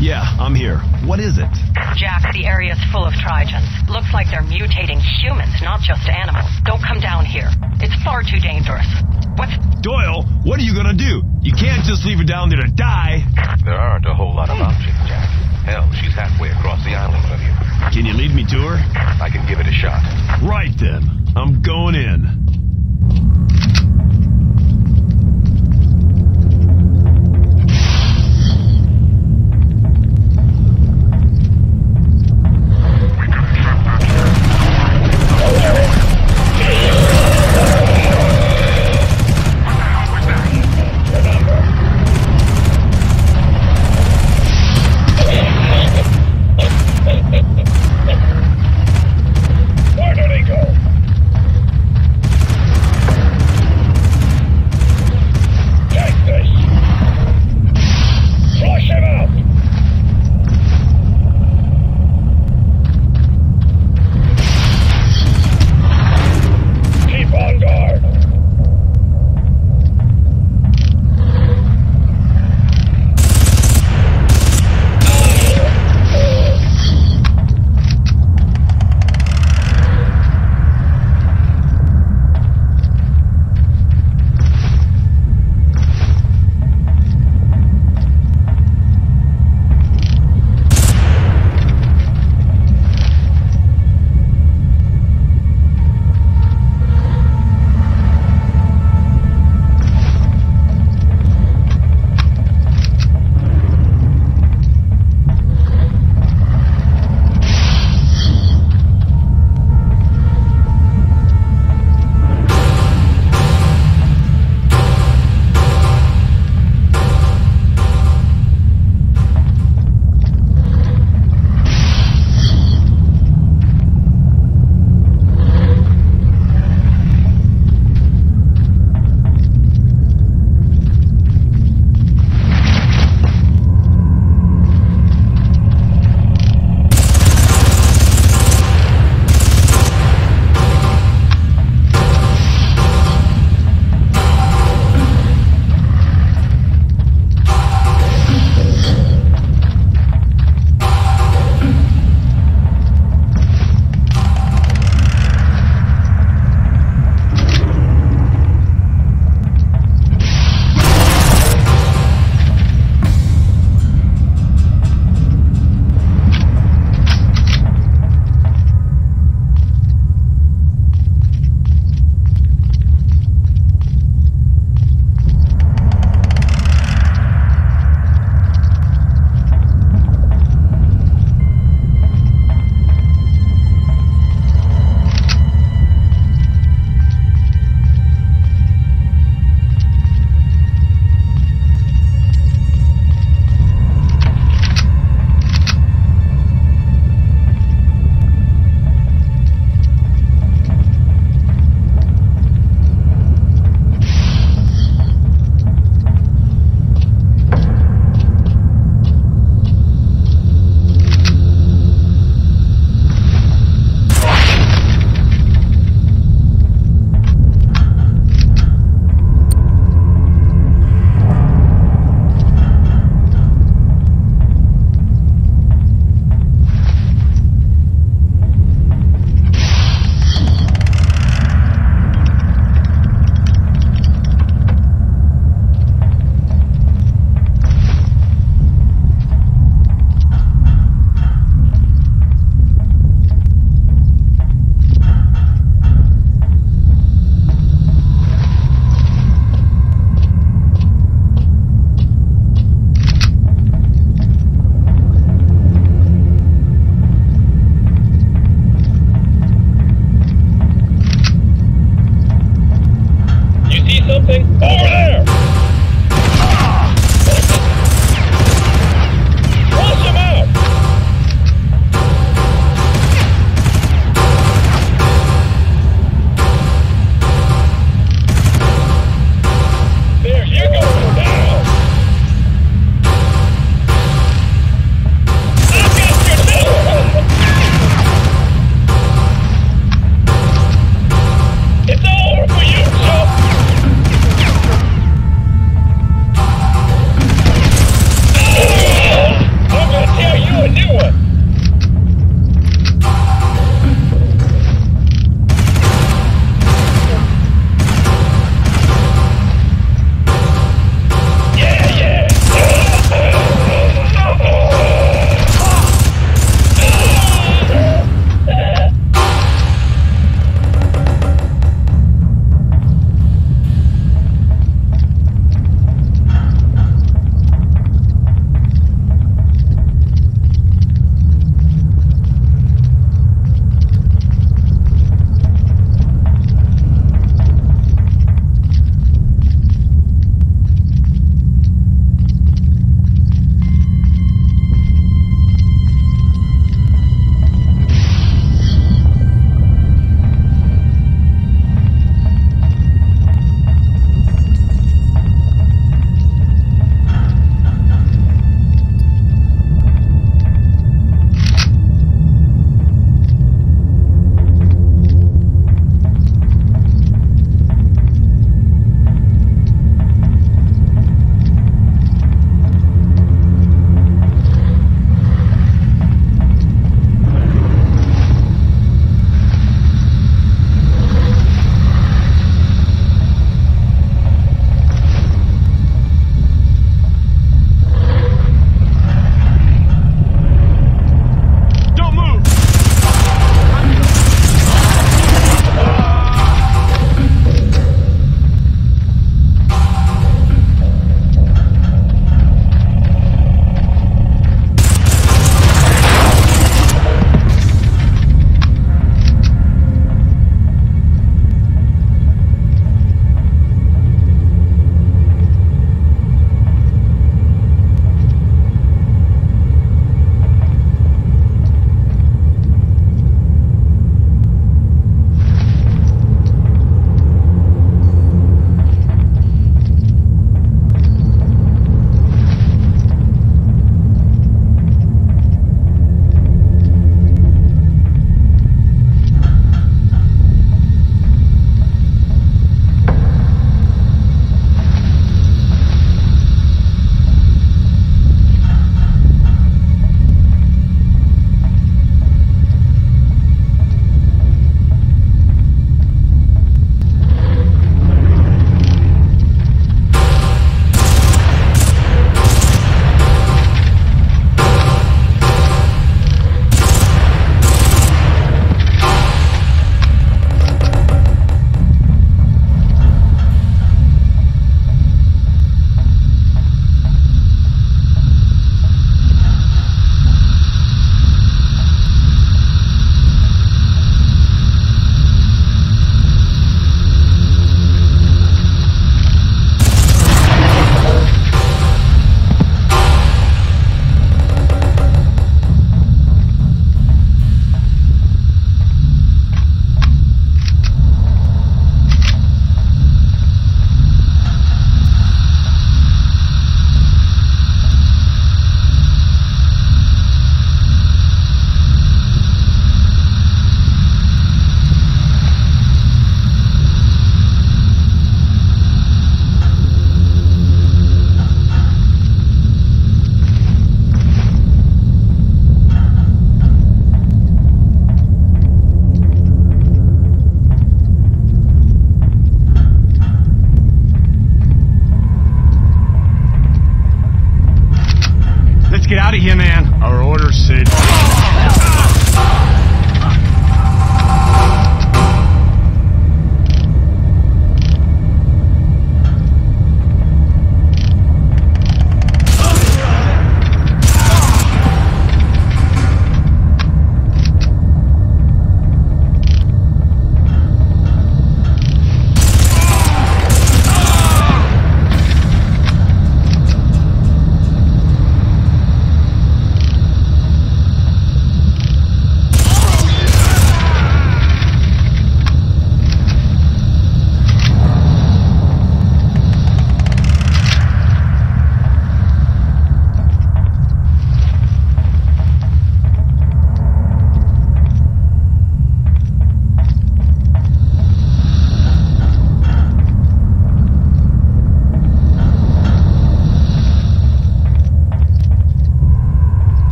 Yeah, I'm here. What is it? Jack, the area's full of Trigens. Looks like they're mutating humans, not just animals. Don't come down here. It's far too dangerous. What? Doyle, what are you gonna do? You can't just leave her down there to die. There aren't a whole lot of options, Jack. Hell, she's halfway across the island from you. Can you lead me to her? I can give it a shot. Right then. I'm going in.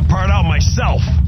That part out myself.